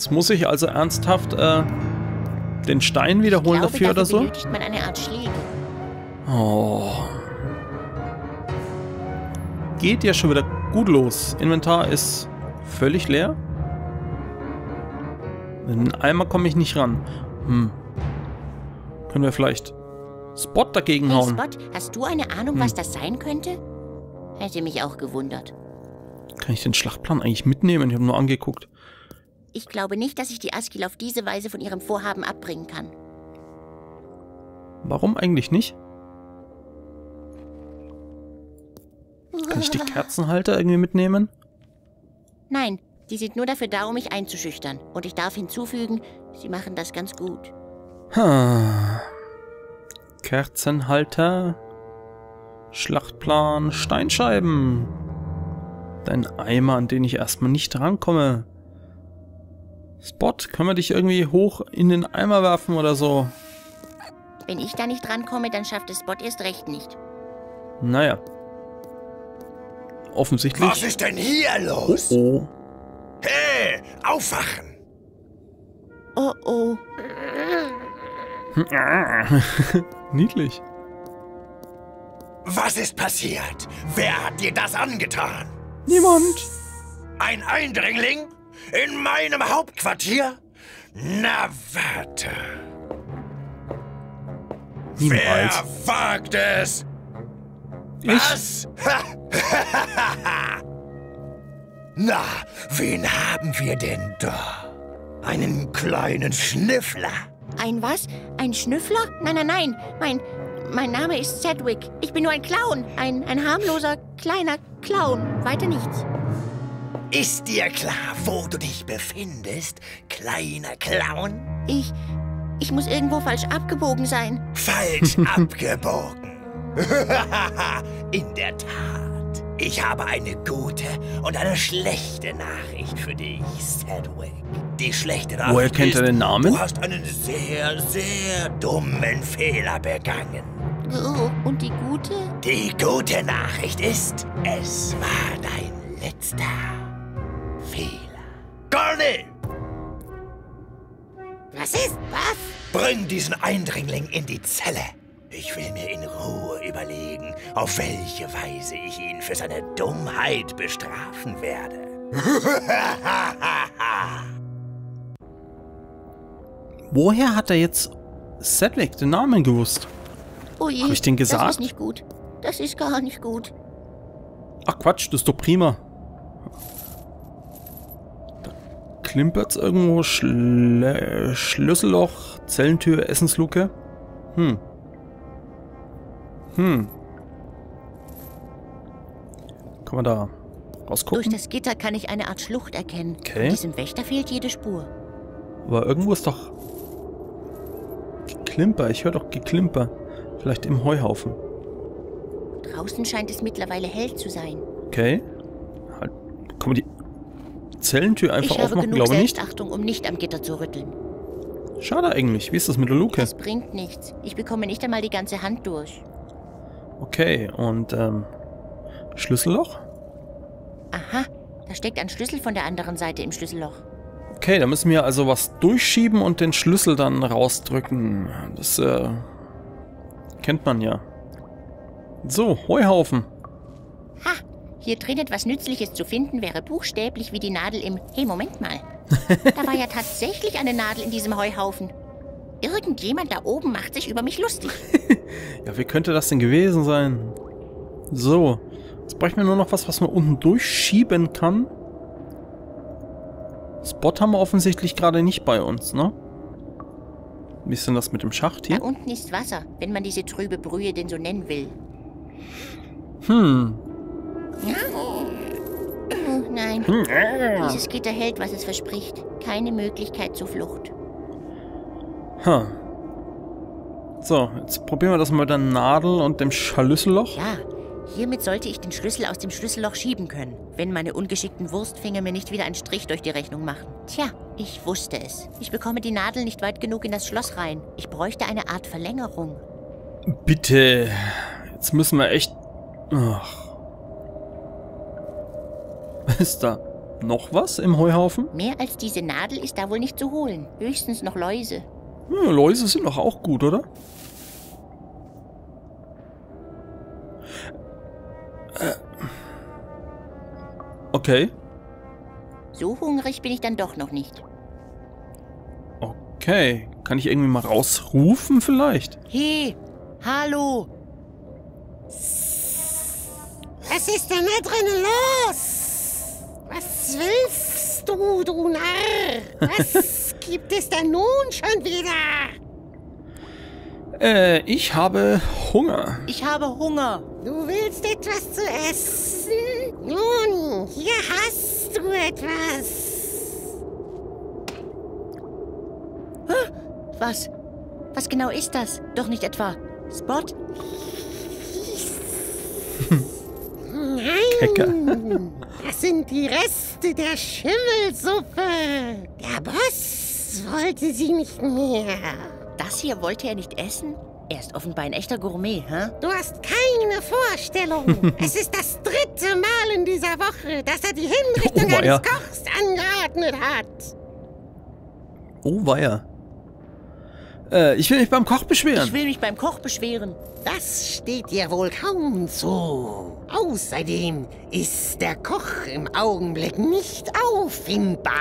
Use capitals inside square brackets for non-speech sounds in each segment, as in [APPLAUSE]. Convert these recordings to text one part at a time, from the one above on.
Jetzt muss ich also ernsthaft äh, den Stein wiederholen glaube, dafür oder so? man eine Art Schläge. Oh. Geht ja schon wieder gut los. Inventar ist völlig leer. In den Eimer komme ich nicht ran. Hm. Können wir vielleicht Spot dagegen Hey hauen? Spot, hast du eine Ahnung, Hm. was das sein könnte? Hätte mich auch gewundert. Kann ich den Schlachtplan eigentlich mitnehmen? Ich habe nur angeguckt. Ich glaube nicht, dass ich die Askil auf diese Weise von ihrem Vorhaben abbringen kann. Warum eigentlich nicht? Kann ich die [LAUGHS] Kerzenhalter irgendwie mitnehmen? Nein, die sind nur dafür da, um mich einzuschüchtern. Und ich darf hinzufügen, sie machen das ganz gut. Hm. Kerzenhalter. Schlachtplan. Steinscheiben. Dein Eimer, an den ich erstmal nicht rankomme. Spot, können wir dich irgendwie hoch in den Eimer werfen oder so? Wenn ich da nicht rankomme, dann schafft es Spot erst recht nicht. Naja. Offensichtlich. Was ist denn hier Oh, los? oh. Hey, aufwachen! Oh oh. [LAUGHS] Niedlich. Was ist passiert? Wer hat dir das angetan? Niemand. Ein Eindringling? In meinem Hauptquartier? Na, warte. Niemals. Wer wagt es? Ich. Was? [LAUGHS] Na, wen haben wir denn da? Einen kleinen Schnüffler? Ein was? Ein Schnüffler? Nein, nein, nein. Mein, mein Name ist Sedgwick. Ich bin nur ein Clown. Ein, ein harmloser, kleiner Clown. Weiter nichts. Ist dir klar, wo du dich befindest, kleiner Clown? Ich, ich muss irgendwo falsch abgebogen sein. Falsch [LAUGHS] abgebogen. [LAUGHS] In der Tat. Ich habe eine gute und eine schlechte Nachricht für dich, Sedgwick. Die schlechte Nachricht Woher kennt er ist, den Namen? Du hast einen sehr, sehr dummen Fehler begangen. Oh, und die gute? Die gute Nachricht ist, es war dein letzter Fehler. Garni, Was ist? Was? bring diesen Eindringling in die Zelle. Ich will mir in Ruhe überlegen, auf welche Weise ich ihn für seine Dummheit bestrafen werde. [LAUGHS] Woher hat er jetzt Sedwick den Namen gewusst? Oh je, Hab ich den Das gesagt? ist nicht gut. Das ist gar nicht gut. Ach Quatsch, das ist doch prima. Da klimpert's irgendwo Schle Schlüsselloch, Zellentür, Essensluke. Hm. Hm. Kann man da Durch rausgucken? das Gitter kann ich eine Art Schlucht erkennen. Okay. Von diesem Wächter fehlt jede Spur. Aber irgendwo ist doch Geklimper. Ich höre doch Geklimper. Vielleicht im Heuhaufen. Draußen scheint es mittlerweile hell zu sein. Okay. Halt. Kann man die Zellentür einfach ich habe aufmachen? genug Glaube nicht. Selbstachtung, um nicht am Gitter zu rütteln. Schade eigentlich. Wie ist das mit der Luke? Das bringt nichts. Ich bekomme nicht einmal die ganze Hand durch. Okay, und ähm, Schlüsselloch? Aha, da steckt ein Schlüssel von der anderen Seite im Schlüsselloch. Okay, da müssen wir also was durchschieben und den Schlüssel dann rausdrücken. Das äh, kennt man ja. So, Heuhaufen. Ha, hier drin etwas Nützliches zu finden wäre buchstäblich wie die Nadel im... Hey, Moment mal. [LAUGHS] da war ja tatsächlich eine Nadel in diesem Heuhaufen. Irgendjemand da oben macht sich über mich lustig. [LAUGHS] Ja, wie könnte das denn gewesen sein? So, jetzt bräuchten wir nur noch was, was man unten durchschieben kann. Spot haben wir offensichtlich gerade nicht bei uns, ne? Wie ist denn das mit dem Schacht Da hier? unten ist Wasser, wenn man diese trübe Brühe denn so nennen will. Hm. Oh, nein, dieses Gitter hält, was es verspricht. Keine Möglichkeit zur Flucht. Ha. So, jetzt probieren wir das mal mit der Nadel und dem Schlüsselloch. Ja, hiermit sollte ich den Schlüssel aus dem Schlüsselloch schieben können, wenn meine ungeschickten Wurstfinger mir nicht wieder einen Strich durch die Rechnung machen. Tja, ich wusste es. Ich bekomme die Nadel nicht weit genug in das Schloss rein. Ich bräuchte eine Art Verlängerung. Bitte. Jetzt müssen wir echt... Ach. Ist da? Noch was im Heuhaufen? Mehr als diese Nadel ist da wohl nicht zu holen. Höchstens noch Läuse. Ja, Läuse sind doch auch gut, oder? Äh. Okay. So hungrig bin ich dann doch noch nicht. Okay. Kann ich irgendwie mal rausrufen vielleicht? Hey, hallo. Was ist denn da drinnen los? Was willst du, du Narr? Was [LAUGHS] gibt es denn nun schon wieder? Äh, ich habe Hunger. Ich habe Hunger. Du willst etwas zu essen? Nun, hier hast du etwas. Was? Was genau ist das? Doch nicht etwa Spot? Kecker. [LAUGHS] Das sind die Reste der Schimmelsuppe. Der Boss wollte sie nicht mehr. Das hier wollte er nicht essen? Er ist offenbar ein echter Gourmet, hä? Du hast keine Vorstellung. [LAUGHS] es ist das dritte Mal in dieser Woche, dass er die Hinrichtung Oh, eines Kochs angeordnet hat. Oh, weia. Äh, ich will mich beim Koch Ich beschweren. will mich beim Koch beschweren. Das steht dir wohl kaum zu. Außerdem ist der Koch im Augenblick nicht auffindbar.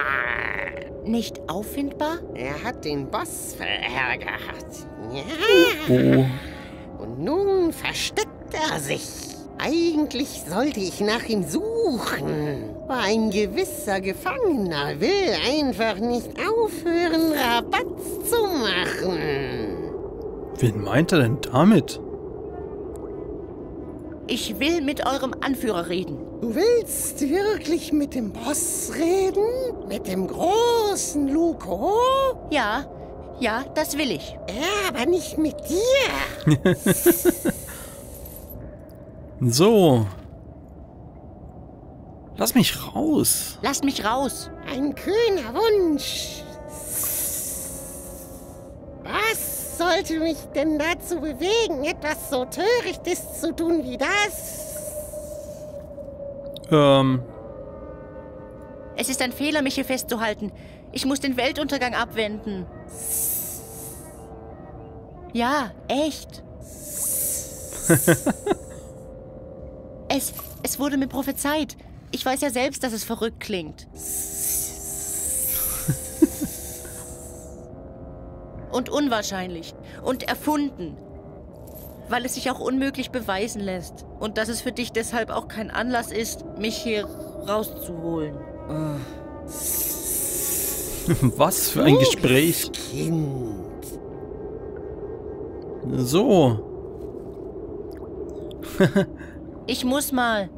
Nicht auffindbar? Er hat den Boss verärgert. Ja. Oh. Und nun versteckt er sich. Eigentlich sollte ich nach ihm suchen. Aber ein gewisser Gefangener will einfach nicht aufhören, Rabatz zu machen. Wen meint er denn damit? Ich will mit eurem Anführer reden. Du willst wirklich mit dem Boss reden? Mit dem großen Luko? Ja, ja, das will ich. Ja, aber nicht mit dir. [LAUGHS] [LAUGHS] So. Lass mich raus. Lasst mich raus. Ein kühner Wunsch. Was sollte mich denn dazu bewegen, etwas so Törichtes zu tun wie das? Ähm, Es ist ein Fehler, mich hier festzuhalten. Ich muss den Weltuntergang abwenden. Ja, echt. [LAUGHS] es, es wurde mir prophezeit. Ich weiß ja selbst, dass es verrückt klingt. [LAUGHS] Und unwahrscheinlich. Und erfunden. Weil es sich auch unmöglich beweisen lässt. Und dass es für dich deshalb auch kein Anlass ist, mich hier rauszuholen. [LAUGHS] was für ein Gespräch. Kind. So. [LAUGHS] Ich muss mal.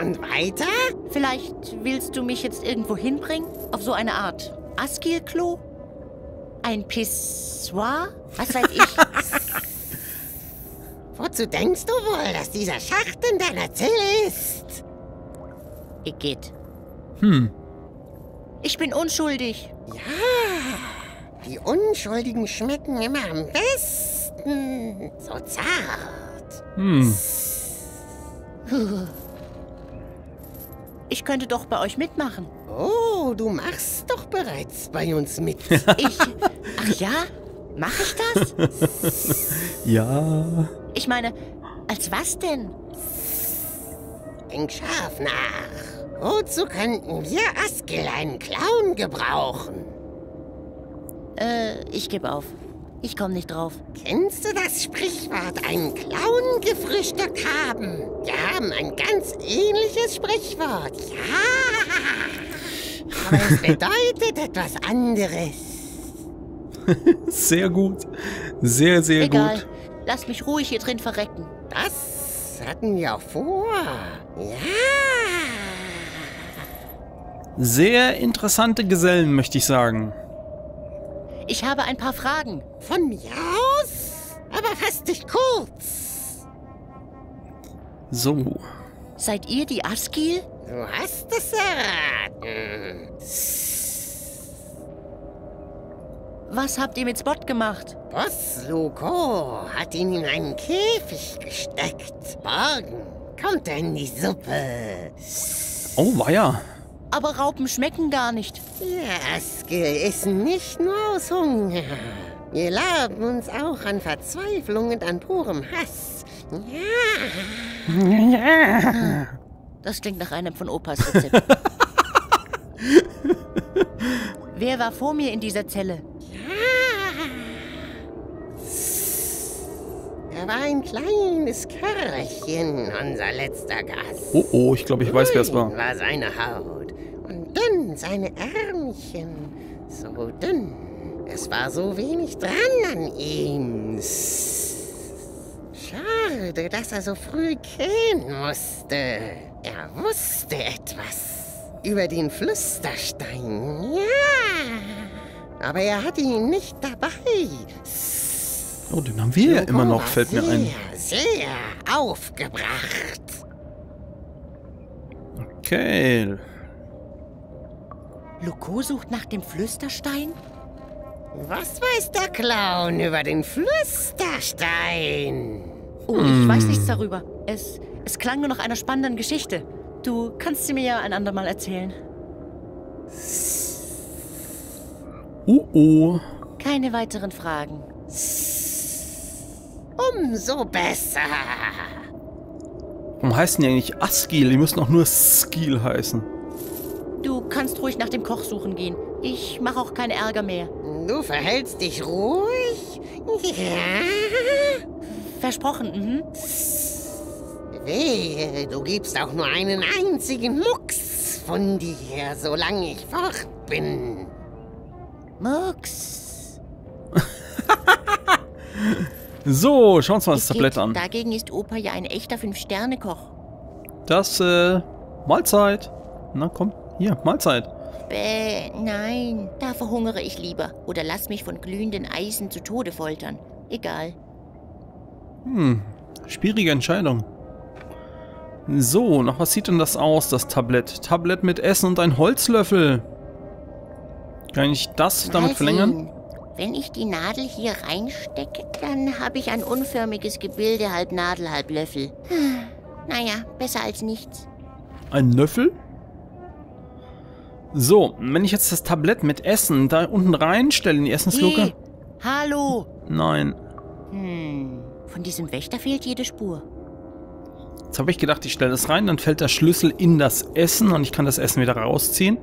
Und weiter? Vielleicht willst du mich jetzt irgendwo hinbringen? Auf so eine Art Askil-Klo? Ein Pissoir? Was weiß ich? [LAUGHS] Wozu denkst du wohl, dass dieser Schacht in deiner Zelle ist? Igitt. Hm. Ich bin unschuldig. Die Unschuldigen schmecken immer am besten. So zart. Hm. Ich könnte doch bei euch mitmachen. Oh, du machst doch bereits bei uns mit. [LAUGHS] Ich. Ach ja? Mache ich das? [LAUGHS] Ja. Ich meine, als was denn? Denk scharf nach. Wozu könnten wir Askel einen Clown gebrauchen? Äh, ich gebe auf. Ich komme nicht drauf. Kennst du das Sprichwort, einen Clown gefrühstückt haben? Wir haben ein ganz ähnliches Sprichwort. Ja. Aber es bedeutet [LAUGHS] etwas anderes. [LAUGHS] Sehr gut. Sehr, sehr Egal. gut. Lass mich ruhig hier drin verrecken. Das hatten wir auch vor. Ja. Sehr interessante Gesellen, möchte ich sagen. Ich habe ein paar Fragen. Von mir aus? Aber fass dich kurz. So. Seid ihr die Askil? Du hast es erraten. Was habt ihr mit Spot gemacht? Boss Luko hat ihn in einen Käfig gesteckt. Morgen kommt er in die Suppe. Oh, weia. Aber Raupen schmecken gar nicht. Ja, Askil essen nicht nur aus Hunger. Wir laben uns auch an Verzweiflung und an purem Hass. Ja. Das klingt nach einem von Opas Rezept. [LAUGHS] Wer war vor mir in dieser Zelle? Er war ein kleines Kerlchen, unser letzter Gast. Oh, oh, ich glaube, ich weiß, wer es war. War seine Haut und dünn seine Ärmchen. So dünn. Es war so wenig dran an ihm. Schade, dass er so früh gehen musste. Er wusste etwas über den Flüsterstein. Ja. Aber er hatte ihn nicht dabei. Oh, den haben wir ja immer noch, fällt mir ein. Sehr, sehr aufgebracht. Okay. Loco sucht nach dem Flüsterstein? Was weiß der Clown über den Flüsterstein? Oh, ich weiß nichts darüber. Es, es klang nur nach einer spannenden Geschichte. Du kannst sie mir ja ein andermal erzählen. Oh, oh. Keine weiteren Fragen. Umso besser. Warum heißen die eigentlich Askil? Die müssen auch nur Skill heißen. Du kannst ruhig nach dem Koch suchen gehen. Ich mache auch keinen Ärger mehr. Du verhältst dich ruhig? Ja? Versprochen, mhm. Wehe, du gibst auch nur einen einzigen Mucks von dir, solange ich fort bin. Mux. So, schauen wir uns mal das Es Tablett an. Dagegen ist Opa ja ein echter Fünf-Sterne-Koch. Das, äh, Mahlzeit. Na komm, hier, Mahlzeit. Bäh, nein. Da verhungere ich lieber. Oder lass mich von glühenden Eisen zu Tode foltern. Egal. Hm, schwierige Entscheidung. So, nach was sieht denn das aus, das Tablett? Tablett mit Essen und ein Holzlöffel. Kann ich das damit Mal verlängern? Wenn ich die Nadel hier reinstecke, dann habe ich ein unförmiges Gebilde, halb Nadel, halb Löffel. Hm, Naja, besser als nichts. Ein Löffel? So, wenn ich jetzt das Tablett mit Essen da unten reinstelle in die Essensluke. Hey, hallo! Nein. Hm, von diesem Wächter fehlt jede Spur. Jetzt habe ich gedacht, ich stelle das rein, dann fällt der Schlüssel in das Essen und ich kann das Essen wieder rausziehen.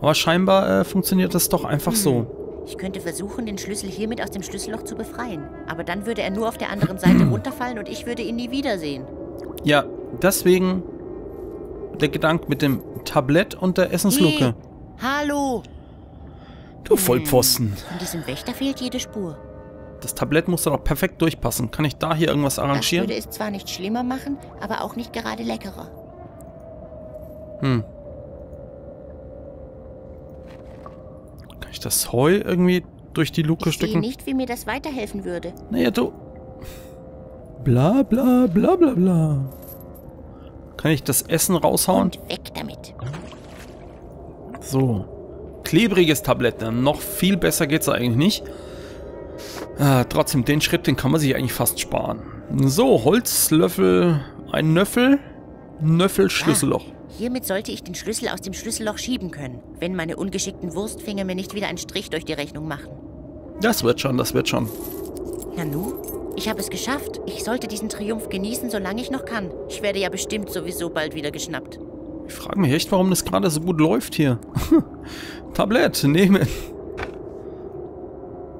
Aber scheinbar äh, funktioniert das doch einfach so. Ich könnte versuchen, den Schlüssel hiermit aus dem Schlüsselloch zu befreien. Aber dann würde er nur auf der anderen Seite [CLEARS THROAT] runterfallen und ich würde ihn nie wiedersehen. Ja, deswegen der Gedanke mit dem Tablett und der Essensluke. Hey, hallo! Du Vollpfosten. Von diesem Wächter fehlt jede Spur. Das Tablett muss doch perfekt durchpassen. Kann ich da hier irgendwas Das arrangieren? würde es zwar nicht schlimmer machen, aber auch nicht gerade leckerer. Hm. Kann ich das Heu irgendwie durch die Luke Ich sehe stecken? nicht, wie mir das weiterhelfen würde. Naja, du. Bla bla bla bla bla. Kann ich das Essen raushauen? Und weg damit. So. Klebriges Tablett. Dann noch viel besser geht's eigentlich nicht. Ah, trotzdem, den Schritt, den kann man sich eigentlich fast sparen. So, Holzlöffel, ein Nöffel, Nöffel, Schlüsselloch. Hiermit sollte ich den Schlüssel aus dem Schlüsselloch schieben können, wenn meine ungeschickten Wurstfinger mir nicht wieder einen Strich durch die Rechnung machen. Das wird schon, das wird schon. Nanu, ich habe es geschafft. Ich sollte diesen Triumph genießen, solange ich noch kann. Ich werde ja bestimmt sowieso bald wieder geschnappt. Ich frage mich echt, warum das gerade so gut läuft hier. [LAUGHS] Tablett, nehmen.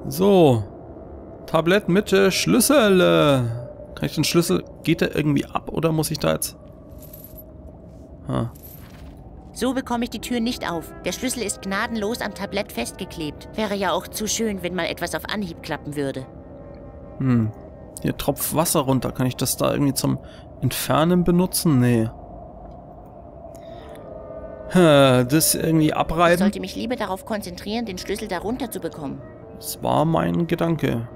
So. Tablett mit äh, Schlüssel. Äh, kann ich den Schlüssel, geht der irgendwie ab oder muss ich da jetzt... Ah. So bekomme ich die Tür nicht auf. Der Schlüssel ist gnadenlos am Tablett festgeklebt. Wäre ja auch zu schön, wenn mal etwas auf Anhieb klappen würde. Hm. Hier tropft Wasser runter. Kann ich das da irgendwie zum Entfernen benutzen? Nee. Das irgendwie Ich abreiben? sollte mich lieber darauf konzentrieren, den Schlüssel darunter zu bekommen. Das war mein Gedanke.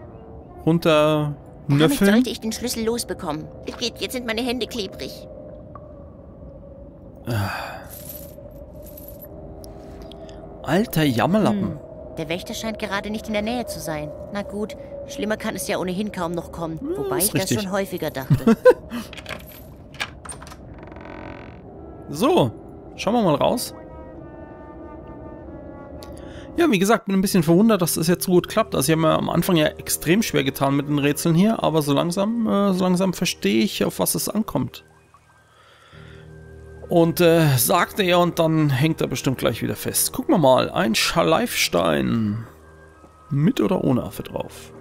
Runter Damit nöffeln? sollte ich den Schlüssel losbekommen. Geht, jetzt sind meine Hände klebrig. Alter Jammerlappen. Hm. Der Wächter scheint gerade nicht in der Nähe zu sein. Na gut, schlimmer kann es ja ohnehin kaum noch kommen. Wobei ist ich das richtig. schon häufiger [LAUGHS] dachte. So, Schauen wir mal raus. Ja, wie gesagt, bin ein bisschen verwundert, dass das jetzt so gut klappt. Also ich habe mir am Anfang ja extrem schwer getan mit den Rätseln hier, aber so langsam, äh, so langsam verstehe ich, auf was es ankommt. Und äh, sagte er und dann hängt er bestimmt gleich wieder fest. Gucken wir mal, ein Schleifstein. Mit oder ohne Affe drauf.